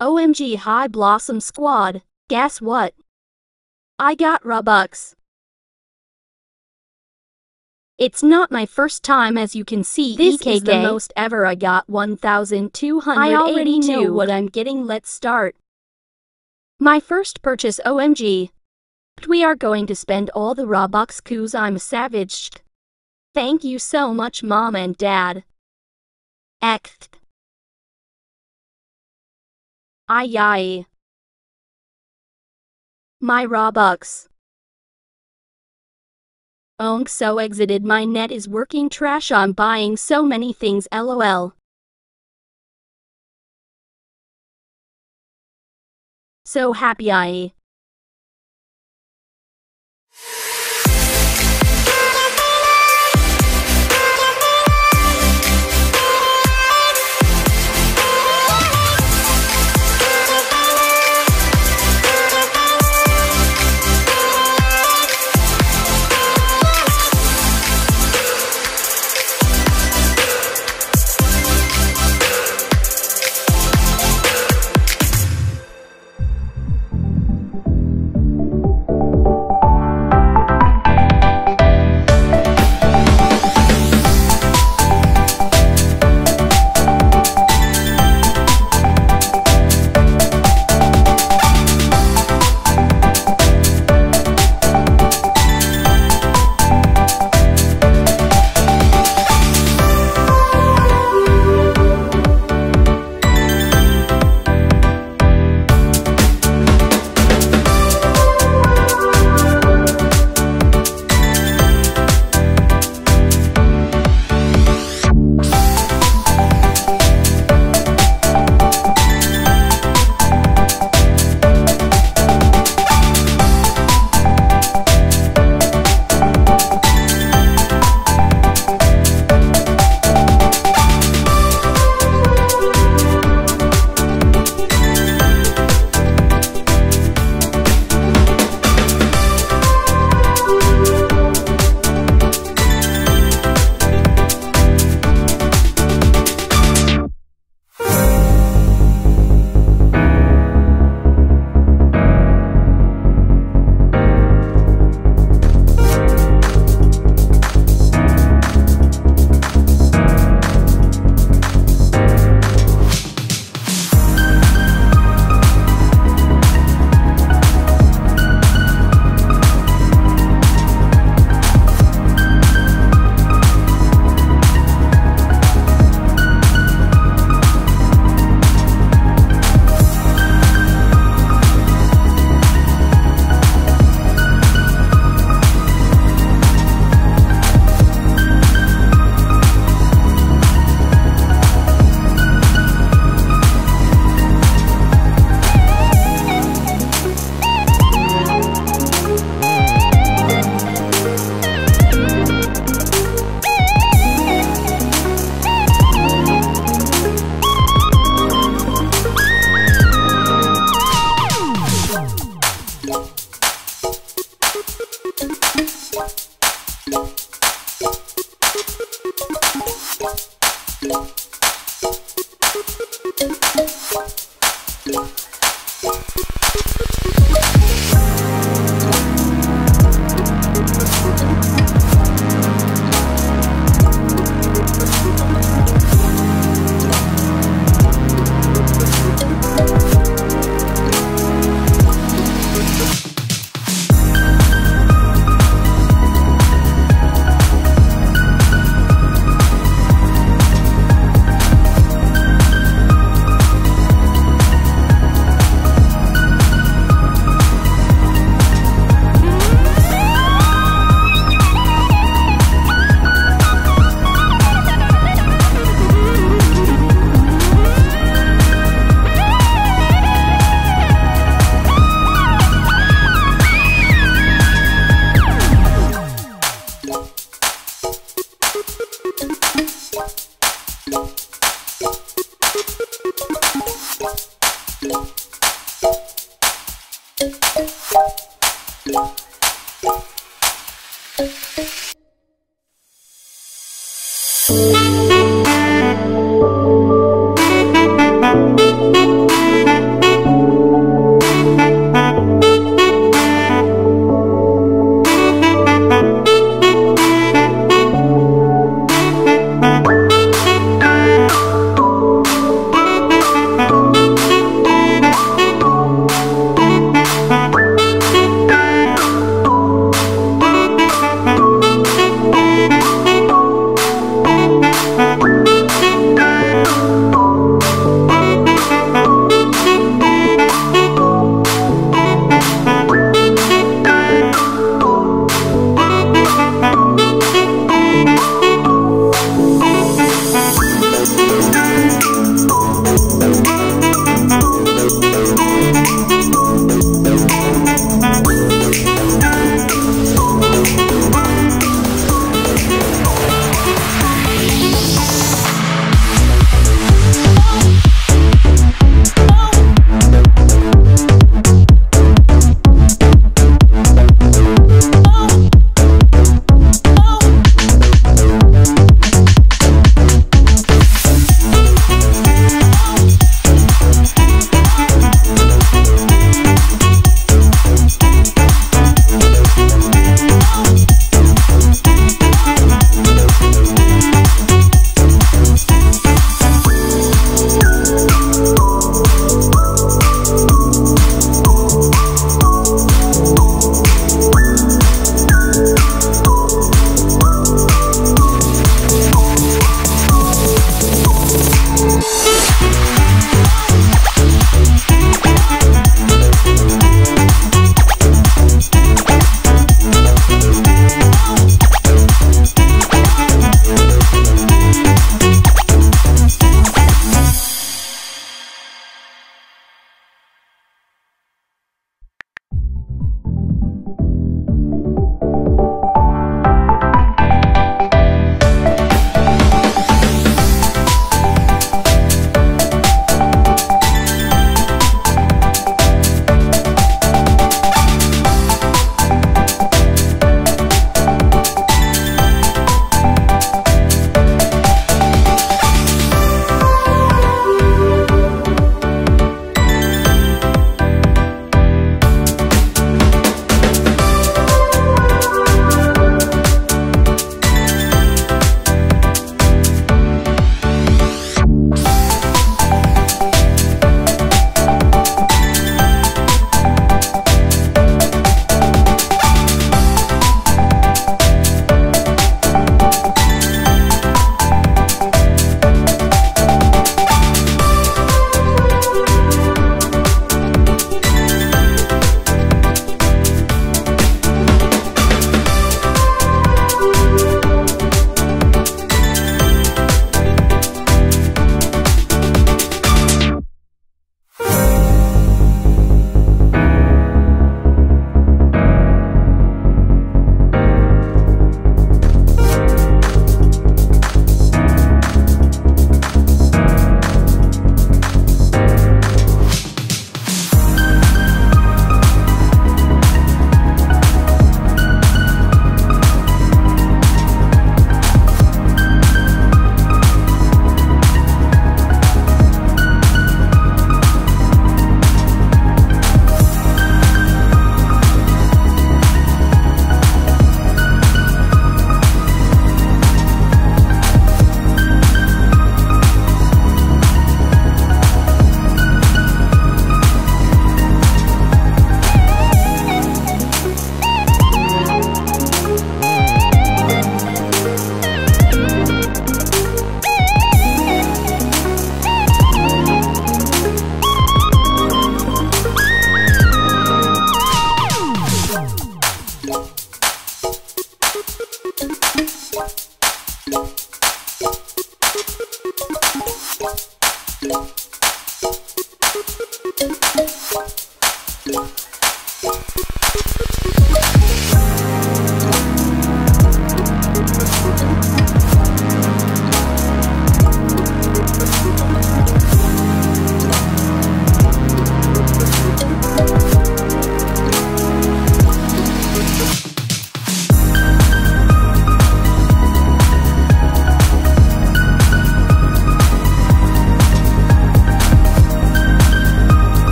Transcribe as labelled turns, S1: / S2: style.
S1: OMG Hi Blossom Squad, guess what? I got Robux. It's not my first time as you can see
S2: This
S1: EKK.
S2: is the
S1: most ever I got 1282 I already know what I'm getting let's start. My first purchase OMG. We are going to spend all the Robux cause I'm savaged. Thank you so much mom and dad. Act. Ay ay. My Robux. Onk so exited my net is working trash I'm buying so many things lol. So happy I.